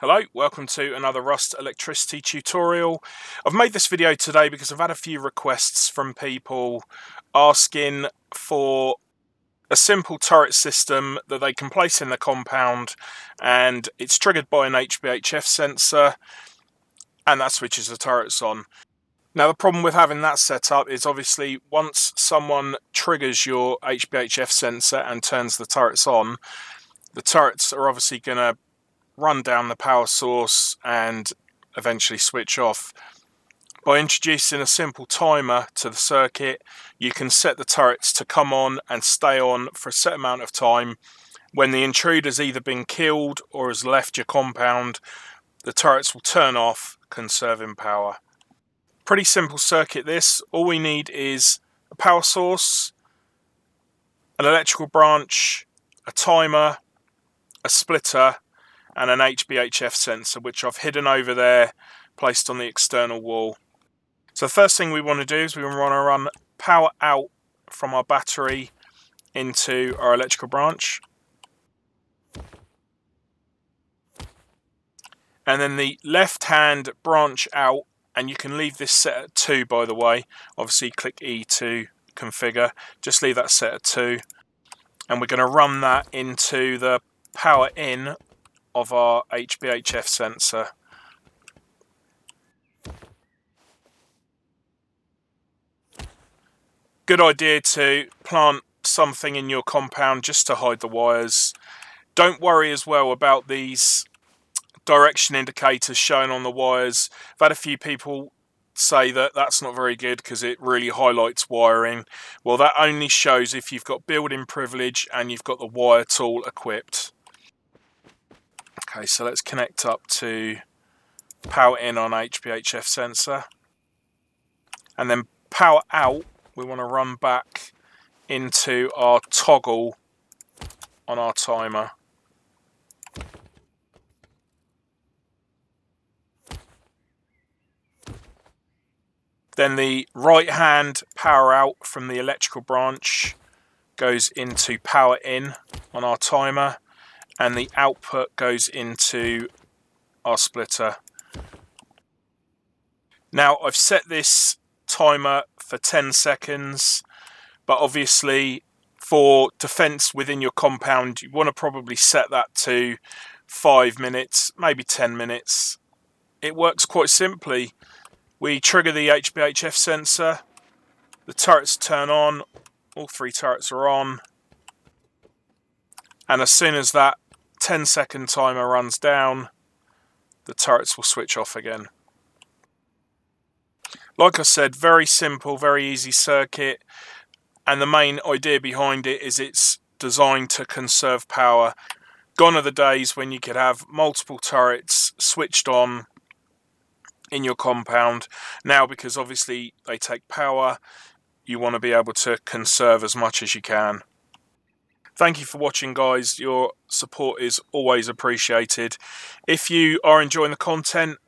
Hello, welcome to another Rust electricity tutorial. I've made this video today because I've had a few requests from people asking for a simple turret system that they can place in the compound and it's triggered by an HBHF sensor and that switches the turrets on. Now the problem with having that set up is obviously once someone triggers your HBHF sensor and turns the turrets on, the turrets are obviously going to run down the power source and eventually switch off. By introducing a simple timer to the circuit, you can set the turrets to come on and stay on for a set amount of time. When the intruder's either been killed or has left your compound, the turrets will turn off, conserving power. Pretty simple circuit this. All we need is a power source, an electrical branch, a timer, a splitter, and an HBHF sensor, which I've hidden over there, placed on the external wall. So the first thing we want to do is we want to run power out from our battery into our electrical branch. And then the left hand branch out, and you can leave this set at 2 by the way. Obviously click E to configure, just leave that set at 2. And we're going to run that into the power in of our HBHF sensor. Good idea to plant something in your compound just to hide the wires. Don't worry as well about these direction indicators shown on the wires. I've had a few people say that that's not very good because it really highlights wiring. Well, that only shows if you've got building privilege and you've got the wire tool equipped. Okay, so let's connect up to power in on HBHF sensor. And then power out, we want to run back into our toggle on our timer. Then the right hand power out from the electrical branch goes into power in on our timer and the output goes into our splitter. Now I've set this timer for 10 seconds, but obviously for defense within your compound, you want to probably set that to five minutes, maybe 10 minutes. It works quite simply. We trigger the HBHF sensor, the turrets turn on, all three turrets are on, and as soon as that 10 second timer runs down, the turrets will switch off again. Like I said, very simple, very easy circuit, and the main idea behind it is it's designed to conserve power. Gone are the days when you could have multiple turrets switched on in your compound. Now, because obviously they take power, you want to be able to conserve as much as you can. Thank you for watching, guys. Your support is always appreciated. If you are enjoying the content,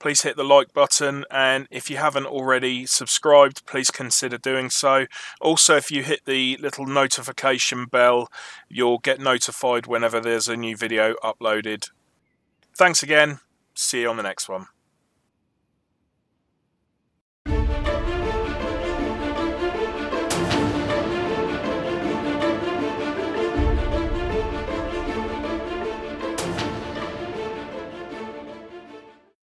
please hit the like button and if you haven't already subscribed please consider doing so also if you hit the little notification bell you'll get notified whenever there's a new video uploaded thanks again see you on the next one